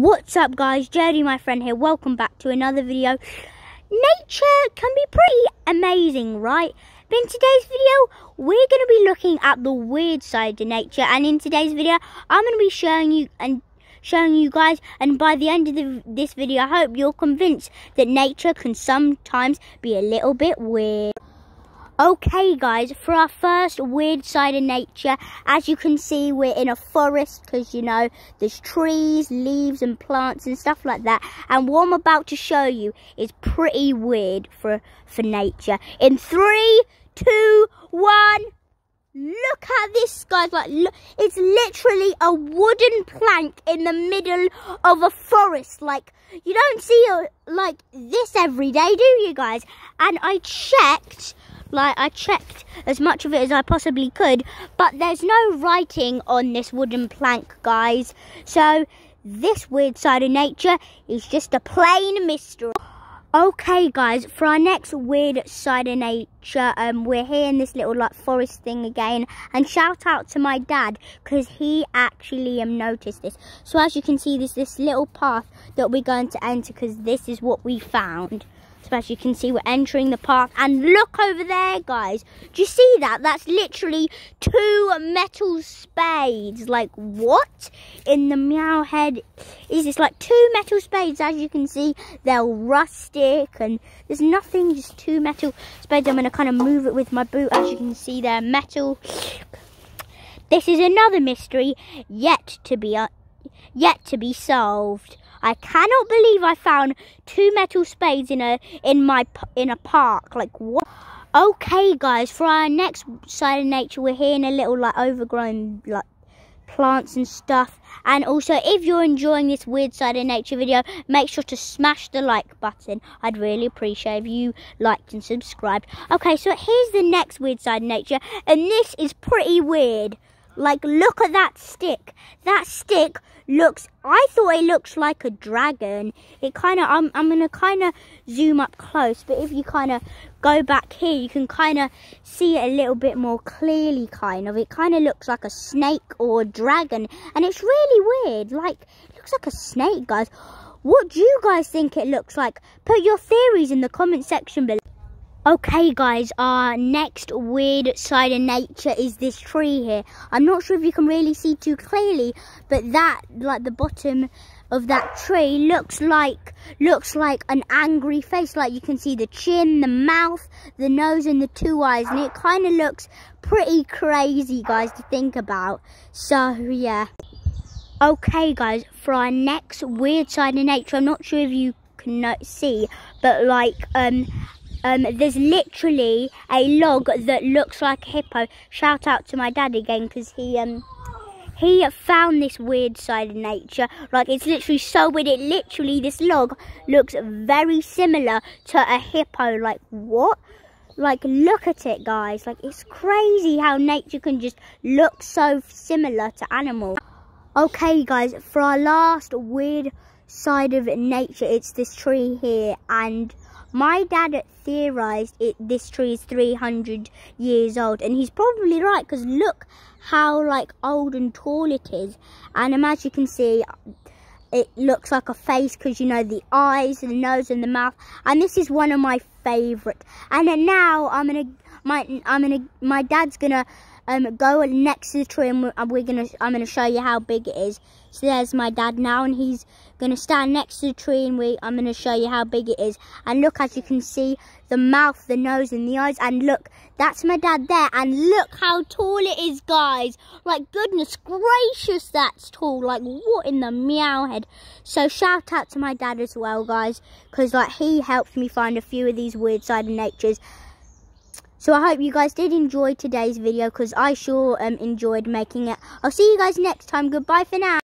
What's up guys, Jody my friend here, welcome back to another video. Nature can be pretty amazing, right? But in today's video, we're going to be looking at the weird side of nature. And in today's video, I'm going to be showing you and showing you guys. And by the end of the, this video, I hope you're convinced that nature can sometimes be a little bit weird. Okay guys, for our first weird side of nature, as you can see we're in a forest because you know there's trees, leaves and plants and stuff like that. And what I'm about to show you is pretty weird for, for nature. In three, two, one, look at this guys, like look, it's literally a wooden plank in the middle of a forest. Like you don't see a, like this every day, do you guys? And I checked like I checked as much of it as I possibly could, but there's no writing on this wooden plank, guys. So this weird side of nature is just a plain mystery. Okay, guys, for our next weird side of nature, um, we're here in this little like forest thing again. And shout out to my dad because he actually um, noticed this. So as you can see, there's this little path that we're going to enter because this is what we found. As you can see, we're entering the park. And look over there, guys. Do you see that? That's literally two metal spades. Like, what? In the meow head is this like two metal spades. As you can see, they're rustic. And there's nothing, just two metal spades. I'm going to kind of move it with my boot. As you can see, they're metal. This is another mystery yet to be uh, yet to be solved. I cannot believe I found two metal spades in a in my in a park. Like what? Okay, guys, for our next side of nature, we're here in a little like overgrown like plants and stuff. And also, if you're enjoying this weird side of nature video, make sure to smash the like button. I'd really appreciate if you liked and subscribed. Okay, so here's the next weird side of nature, and this is pretty weird. Like, look at that stick. That stick looks, I thought it looks like a dragon. It kind of, I'm, I'm going to kind of zoom up close. But if you kind of go back here, you can kind of see it a little bit more clearly, kind of. It kind of looks like a snake or a dragon. And it's really weird. Like, looks like a snake, guys. What do you guys think it looks like? Put your theories in the comment section below. Okay guys, our next weird side of nature is this tree here. I'm not sure if you can really see too clearly, but that, like the bottom of that tree looks like, looks like an angry face. Like you can see the chin, the mouth, the nose and the two eyes. And it kind of looks pretty crazy guys to think about. So yeah. Okay guys, for our next weird side of nature, I'm not sure if you can see, but like, um, um, there's literally a log that looks like a hippo. Shout out to my dad again because he um he found this weird side of nature. Like it's literally so weird. It literally this log looks very similar to a hippo. Like what? Like look at it, guys. Like it's crazy how nature can just look so similar to animals. Okay, guys, for our last weird side of nature, it's this tree here and my dad theorized it this tree is 300 years old and he's probably right because look how like old and tall it is. And um, as you can see it looks like a face because you know the eyes and the nose and the mouth. And this is one of my favorite. And now i'm gonna my i'm gonna my dad's gonna um, go next to the tree and we're, gonna I'm gonna show you how big it is. So there's my dad now and he's gonna stand next to the tree and we I'm gonna show you how big it is. And look as you can see the mouth, the nose and the eyes and look that's my dad there and look how tall it is guys. Like goodness gracious that's tall. Like what in the meow head. So shout out to my dad as well guys because like he helped me find a few of these weird side of natures. So I hope you guys did enjoy today's video because I sure um, enjoyed making it. I'll see you guys next time. Goodbye for now.